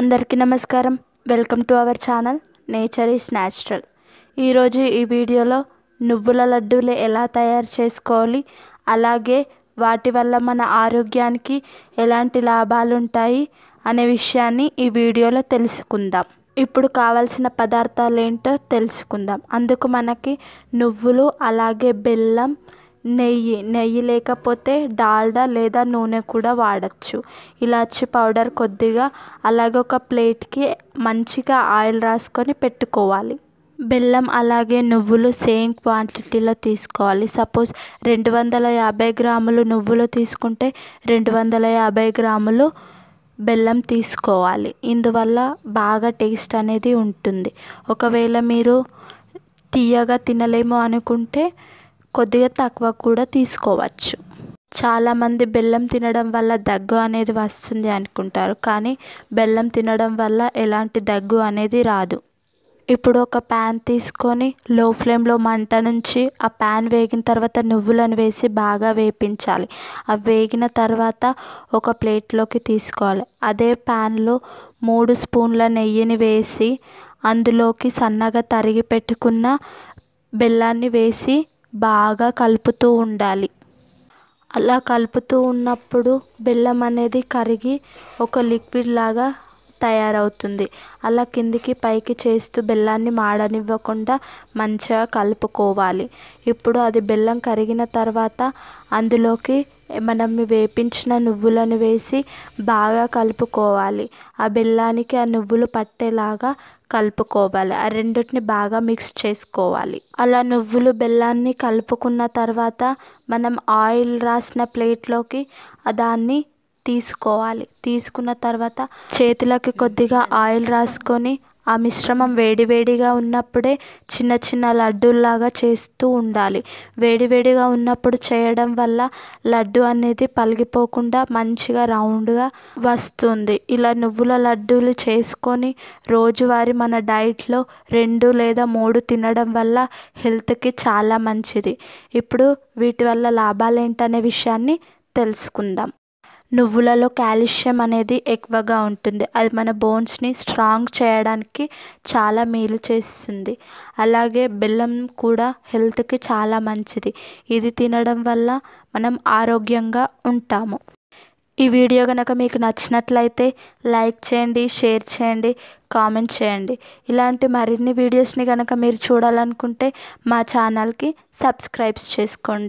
అందరికీ నమస్కారం. Welcome to our channel nature is natural ఈరోజు ఈ వీడియోలో నువ్వుల లడ్డూలు ఎలా తయారు చేసుకోవాలి? అలాగే వాటి వల్ల మన ఆరోగ్యానికి ఎలాంటి లాభాలు ఉంటాయి? అనే విషయాన్ని ఈ వీడియోలో తెలుసుకుందాం. ఇప్పుడు కావాల్సిన పదార్థాలు ఏంటో తెలుసుకుందాం. అందుకు మనకి నువ్వులు అలాగే బెల్లం నెయ్యి నెయ్యి లేకపోతే డాల్డా లేదా నూనె కూడా వాడచ్చు. ఇలాచి పౌడర్ కొద్దిగా అలాగే ఒక ప్లేట్కి మంచిగా ఆయిల్ రాసుకొని పెట్టుకోవాలి. బెల్లం అలాగే నువ్వులు సేమ్ క్వాంటిటీలో తీసుకోవాలి. సపోజ్ రెండు వందల యాభై గ్రాములు నువ్వులు తీసుకుంటే రెండు వందల యాభై గ్రాములు బెల్లం తీసుకోవాలి. ఇందువల్ల బాగా టేస్ట్ అనేది ఉంటుంది. ఒకవేళ మీరు తీయగా తినలేము అనుకుంటే కొద్దిగా తక్కువ కూడా తీసుకోవచ్చు. చాలామంది బెల్లం తినడం వల్ల దగ్గు అనేది వస్తుంది అనుకుంటారు. కానీ బెల్లం తినడం వల్ల ఎలాంటి దగ్గు అనేది రాదు. ఇప్పుడు ఒక ప్యాన్ తీసుకొని లో ఫ్లేమ్లో మంట నుంచి ఆ ప్యాన్ వేగిన తర్వాత నువ్వులను వేసి బాగా వేపించాలి. అవి వేగిన తర్వాత ఒక ప్లేట్లోకి తీసుకోవాలి. అదే ప్యాన్లో మూడు స్పూన్ల నెయ్యిని వేసి అందులోకి సన్నగా తరిగి పెట్టుకున్న బెల్లాన్ని వేసి బాగా కలుపుతూ ఉండాలి. అలా కలుపుతూ ఉన్నప్పుడు బెల్లం అనేది కరిగి ఒక లిక్విడ్ లాగా తయారవుతుంది. అలా కిందికి పైకి చేస్తూ బెల్లాన్ని మాడనివ్వకుండా మంచిగా కలుపుకోవాలి. ఇప్పుడు అది బెల్లం కరిగిన తర్వాత అందులోకి మనం వేపించిన నువ్వులను వేసి బాగా కలుపుకోవాలి. ఆ బెల్లానికి ఆ నువ్వులు పట్టేలాగా కలుపుకోవాలి. ఆ రెండింటిని బాగా మిక్స్ చేసుకోవాలి. అలా నువ్వులు బెల్లాన్ని కలుపుకున్న తర్వాత మనం ఆయిల్ రాసిన ప్లేట్లోకి దాన్ని తీసుకోవాలి. తీసుకున్న తర్వాత చేతులకి కొద్దిగా ఆయిల్ రాసుకొని ఆ మిశ్రమం వేడివేడిగా ఉన్నప్పుడే చిన్న చిన్న లడ్డూల్లాగా చేస్తూ ఉండాలి. వేడివేడిగా ఉన్నప్పుడు చేయడం వల్ల లడ్డు అనేది పలిగిపోకుండా మంచిగా రౌండ్గా వస్తుంది. ఇలా నువ్వుల లడ్డూలు చేసుకొని రోజువారీ మన డైట్లో రెండు లేదా మూడు తినడం వల్ల హెల్త్కి చాలా మంచిది. ఇప్పుడు వీటి వల్ల లాభాలు ఏంటనే విషయాన్ని తెలుసుకుందాం. నువ్వులలో కాల్షియం అనేది ఎక్కువగా ఉంటుంది. అది మన బోన్స్ని స్ట్రాంగ్ చేయడానికి చాలా మేలు చేస్తుంది. అలాగే బెల్లం కూడా హెల్త్కి చాలా మంచిది. ఇది తినడం వల్ల మనం ఆరోగ్యంగా ఉంటాము. ఈ వీడియో కనుక మీకు నచ్చినట్లయితే లైక్ చేయండి షేర్ చేయండి కామెంట్ చేయండి. ఇలాంటి మరిన్ని వీడియోస్ని కనుక మీరు చూడాలనుకుంటే మా ఛానల్కి సబ్స్క్రైబ్స్ చేసుకోండి.